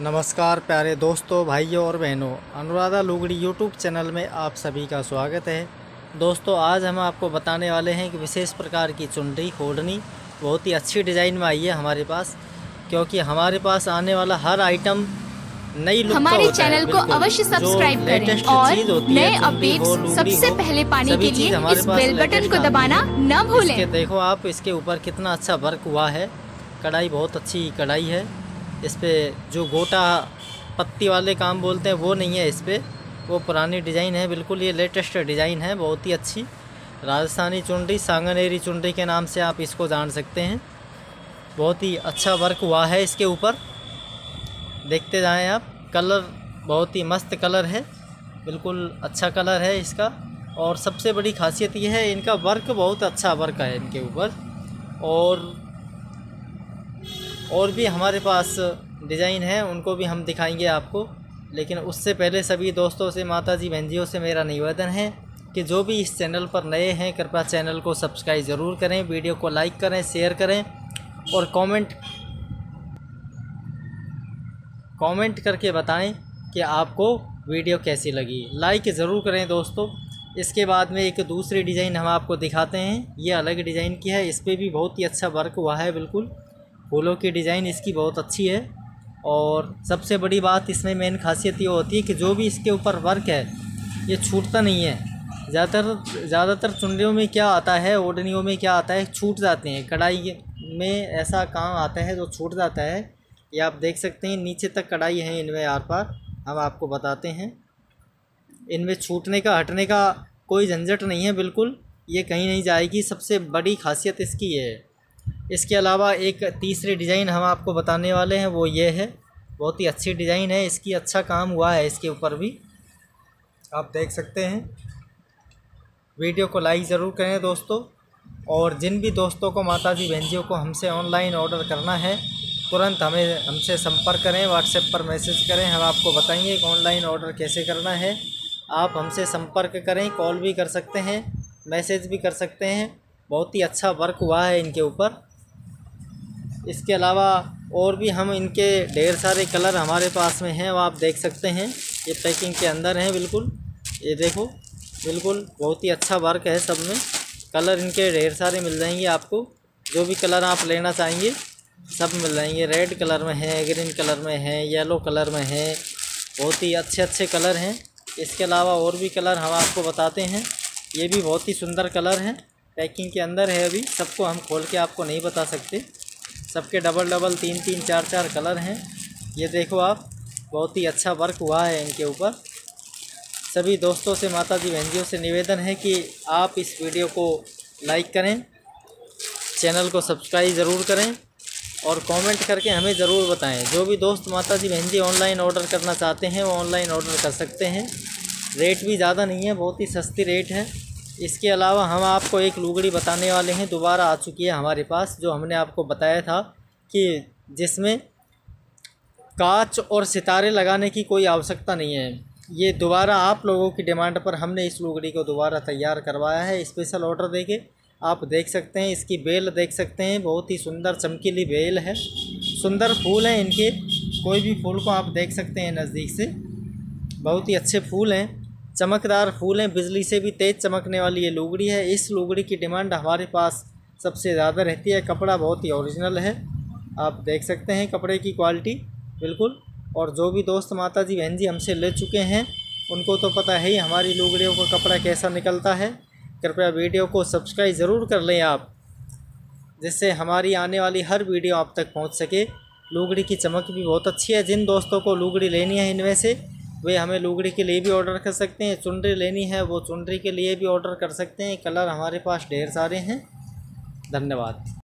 नमस्कार प्यारे दोस्तों भाइयों और बहनों। अनुराधा लुगड़ी यूट्यूब चैनल में आप सभी का स्वागत है। दोस्तों आज हम आपको बताने वाले हैं कि विशेष प्रकार की चुनरी खोड़नी बहुत ही अच्छी डिज़ाइन में आई है हमारे पास क्योंकि हमारे पास आने वाला हर आइटम नई लुक हमारे है, चैनल को अवश्य सब्सक्राइब करें और नए अपडेट्स सबसे पहले पाने के लिए इस बेल बटन को दबाना न भूलें। देखो आप इसके ऊपर कितना अच्छा वर्क हुआ है। कढ़ाई बहुत अच्छी कढ़ाई है। इस पर जो गोटा पत्ती वाले काम बोलते हैं, वो नहीं है इस पर वो पुरानी डिज़ाइन है, बिल्कुल ये लेटेस्ट डिज़ाइन है, बहुत ही अच्छी। राजस्थानी चुनरी, सांगनेरी चुनरी के नाम से आप इसको जान सकते हैं। बहुत ही अच्छा वर्क हुआ है इसके ऊपर। देखते जाएँ आप, कलर बहुत ही मस्त कलर है। बिल्कुल अच्छा कलर है इसका। और सबसे बड़ी खासियत यह है, इनका वर्क बहुत अच्छा वर्क है इनके ऊपर। और और भी हमारे पास डिज़ाइन है, उनको भी हम दिखाएँगे आपको। लेकिन उससे पहले सभी दोस्तों से माता जी बहन जियों से मेरा निवेदन है कि जो भी इस चैनल पर नए हैं, कृपया चैनल को सब्सक्राइब ज़रूर करें, वीडियो को लाइक करें, शेयर करें और कमेंट कमेंट करके बताएँ कि आपको वीडियो कैसी लगी। लाइक ज़रूर करें दोस्तों। इसके बाद में एक दूसरी डिज़ाइन हम आपको दिखाते हैं। ये अलग डिज़ाइन की है, इस पर भी बहुत ही अच्छा वर्क हुआ है, बिल्कुल। फूलों की डिज़ाइन इसकी बहुत अच्छी है और सबसे बड़ी बात इसमें मेन खासियत ये होती है कि जो भी इसके ऊपर वर्क है, ये छूटता नहीं है। ज़्यादातर ज़्यादातर चुनरियों में क्या आता है, ओढ़नियों में क्या आता है, छूट जाते हैं। कढ़ाई में ऐसा काम आता है जो छूट जाता है। ये आप देख सकते हैं, नीचे तक कढ़ाई है इनमें आर पार। हम आपको बताते हैं। इनमें छूटने का, हटने का कोई झंझट नहीं है, बिल्कुल। ये कहीं नहीं जाएगी। सबसे बड़ी खासियत इसकी ये है। इसके अलावा एक तीसरी डिज़ाइन हम आपको बताने वाले हैं, वो ये है। बहुत ही अच्छी डिज़ाइन है, इसकी अच्छा काम हुआ है, इसके ऊपर भी। आप देख सकते हैं। वीडियो को लाइक ज़रूर करें दोस्तों, और जिन भी दोस्तों को माता जी बहन को हमसे ऑनलाइन ऑर्डर करना है, तुरंत हमें, हमसे संपर्क करें, व्हाट्सएप पर मैसेज करें, हम आपको बताएँगे कि ऑनलाइन ऑर्डर कैसे करना है। आप हमसे संपर्क करें, कॉल भी कर सकते हैं, मैसेज भी कर सकते हैं। बहुत ही अच्छा वर्क हुआ है इनके ऊपर। इसके अलावा और भी हम इनके ढेर सारे कलर हमारे पास में हैं, वो आप देख सकते हैं। ये पैकिंग के अंदर हैं, बिल्कुल। ये देखो, बिल्कुल बहुत ही अच्छा वर्क है सब में। कलर इनके ढेर सारे मिल जाएँगे आपको। जो भी कलर आप लेना चाहेंगे, सब मिल जाएँगे। रेड कलर में है, ग्रीन कलर में है, येलो कलर में है। बहुत ही अच्छे अच्छे कलर हैं। इसके अलावा और भी कलर हम आपको बताते हैं। ये भी बहुत ही सुंदर कलर हैं। पैकिंग के अंदर है अभी। सबको हम खोल के आपको नहीं बता सकते। सबके डबल डबल तीन तीन चार चार कलर हैं। ये देखो आप, बहुत ही अच्छा वर्क हुआ है इनके ऊपर। सभी दोस्तों से माता जी बहन से निवेदन है कि आप इस वीडियो को लाइक करें, चैनल को सब्सक्राइब ज़रूर करें और कमेंट करके हमें ज़रूर बताएँ। जो भी दोस्त माता जी बहन जी ऑनलाइन ऑर्डर करना चाहते हैं, वो ऑनलाइन ऑर्डर कर सकते हैं। रेट भी ज़्यादा नहीं है, बहुत ही सस्ती रेट है। इसके अलावा हम आपको एक लुगड़ी बताने वाले हैं, दोबारा आ चुकी है हमारे पास, जो हमने आपको बताया था कि जिसमें कांच और सितारे लगाने की कोई आवश्यकता नहीं है। ये दोबारा आप लोगों की डिमांड पर हमने इस लुगड़ी को दोबारा तैयार करवाया है। स्पेशल ऑर्डर देके आप देख सकते हैं, इसकी बेल देख सकते हैं, बहुत ही सुंदर चमकीली बेल है। सुंदर फूल हैं इनके, कोई भी फूल को आप देख सकते हैं नज़दीक से। बहुत ही अच्छे फूल हैं। चमकदार फूल हैं बिजली से भी तेज़ चमकने वाली ये लुगड़ी है। इस लुगड़ी की डिमांड हमारे पास सबसे ज़्यादा रहती है। कपड़ा बहुत ही ओरिजिनल है। आप देख सकते हैं कपड़े की क्वालिटी बिल्कुल। और जो भी दोस्त माता जी बहन जी हमसे ले चुके हैं, उनको तो पता है ही हमारी लुगड़ियों का कपड़ा कैसा निकलता है। कृपया वीडियो को सब्सक्राइब ज़रूर कर लें आप, जिससे हमारी आने वाली हर वीडियो आप तक पहुँच सके। लुगड़ी की चमक भी बहुत अच्छी है। जिन दोस्तों को लुगड़ी लेनी है इनमें से वे हमें लुगड़ी के लिए भी ऑर्डर कर सकते हैं, चुनरी लेनी है, वो चुनरी के लिए भी ऑर्डर कर सकते हैं कलर हमारे पास ढेर सारे हैं। धन्यवाद।